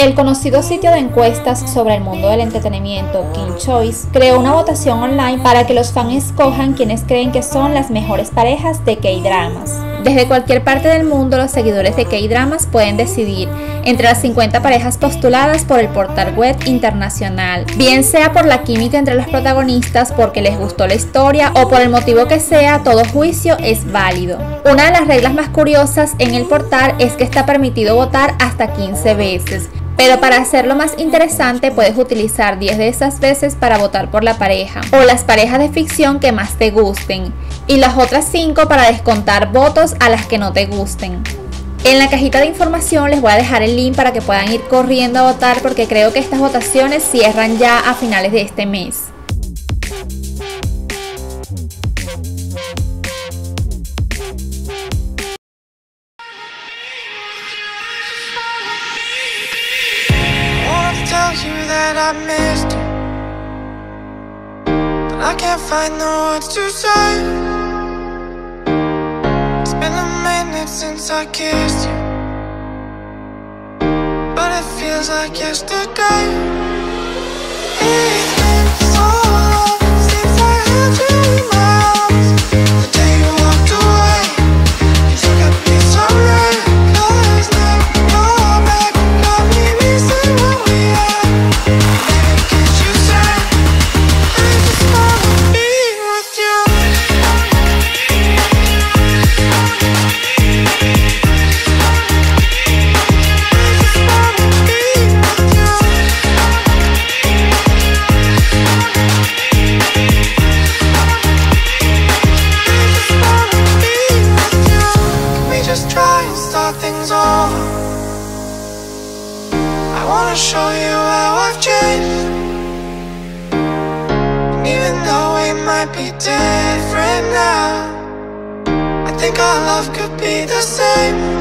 El conocido sitio de encuestas sobre el mundo del entretenimiento, King Choice, creó una votación online para que los fans escojan quienes creen que son las mejores parejas de K-dramas. Desde cualquier parte del mundo, los seguidores de K-Dramas pueden decidir entre las 50 parejas postuladas por el portal web internacional, bien sea por la química entre los protagonistas, porque les gustó la historia o por el motivo que sea, todo juicio es válido. Una de las reglas más curiosas en el portal es que está permitido votar hasta 15 veces, pero para hacerlo más interesante puedes utilizar 10 de esas veces para votar por la pareja o las parejas de ficción que más te gusten y las otras 5 para descontar votos a las que no te gusten. En la cajita de información les voy a dejar el link para que puedan ir corriendo a votar porque creo que estas votaciones cierran ya a finales de este mes. That I missed. You But I can't find the words to say. It's been a minute since I kissed you. But it feels like yesterday wanna show you how I've changed. Even though we might be different now I think our love could be the same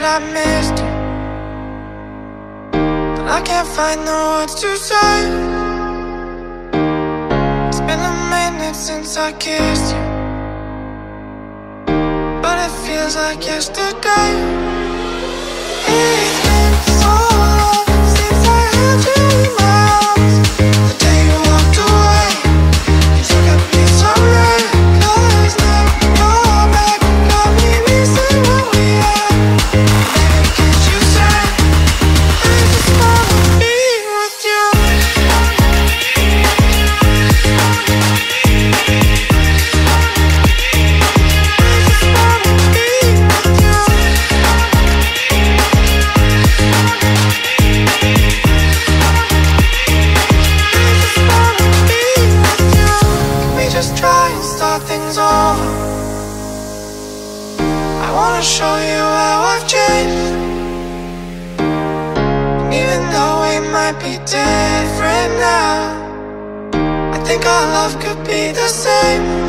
that I missed. But I can't find the words to say. It's been a minute since I kissed you. But it feels like yesterday. I wanna show you how I've changed. Even though we might be different now, I think our love could be the same.